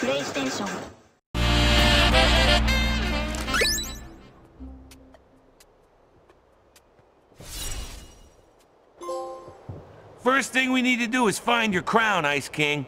PlayStation. First thing we need to do is find your crown, Ice King.